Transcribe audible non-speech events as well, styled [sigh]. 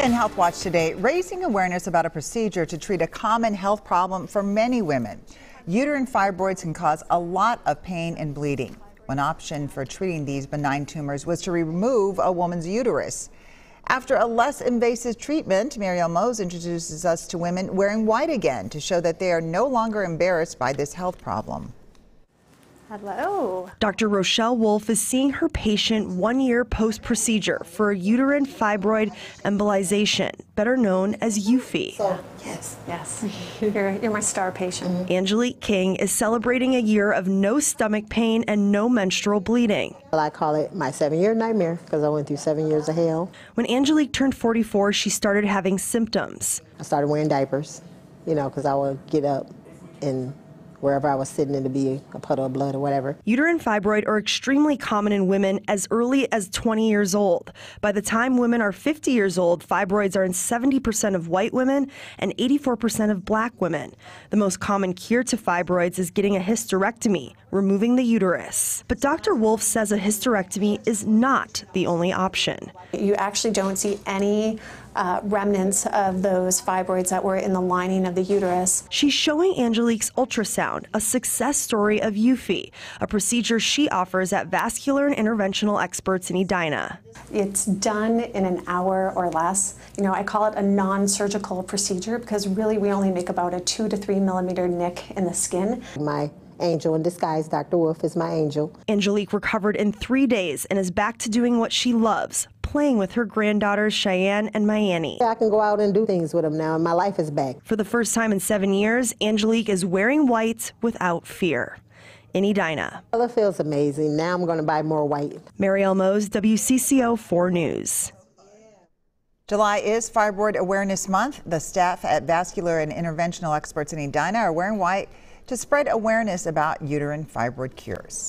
In Health Watch today, raising awareness about a procedure to treat a common health problem for many women. Uterine fibroids can cause a lot of pain and bleeding. One option for treating these benign tumors was to remove a woman's uterus. After a less invasive treatment, Marielle Mohs introduces us to women wearing white again to show that they are no longer embarrassed by this health problem. Hello. Dr. Rochelle Wolf is seeing her patient one year post procedure for a uterine fibroid embolization, better known as UFE. Yes, yes. [laughs] You're, you're my star patient. Mm-hmm. Angelique King is celebrating a year of no stomach pain and no menstrual bleeding. Well, I call it my seven year nightmare because I went through seven years of hell. When Angelique turned 44, she started having symptoms. I started wearing diapers, you know, because I would get up and wherever I was sitting in to be a puddle of blood or whatever. Uterine fibroid are extremely common in women as early as 20 years old. By the time women are 50 years old, fibroids are in 70% of white women and 84% of black women. The most common cure to fibroids is getting a hysterectomy, removing the uterus. But Dr. Wolf says a hysterectomy is not the only option. You actually don't see any uh, remnants of those fibroids that were in the lining of the uterus. She's showing Angelique's ultrasound, a success story of UFE, a procedure she offers at Vascular and Interventional Experts in Edina. It's done in an hour or less. You know, I call it a non-surgical procedure because really we only make about a two to three millimeter nick in the skin. My angel in disguise, Dr. Wolf, is my angel. Angelique recovered in three days and is back to doing what she loves, playing with her granddaughters Cheyenne and Miami. I can go out and do things with them now, and my life is back. For the first time in seven years, Angelique is wearing white without fear. In Edina. Well, it feels amazing. Now I'm going to buy more white. Marielle Mohs, WCCO 4 News. July is Fibroid Awareness Month. The staff at Vascular and Interventional Experts in Edina are wearing white to spread awareness about uterine fibroid cures.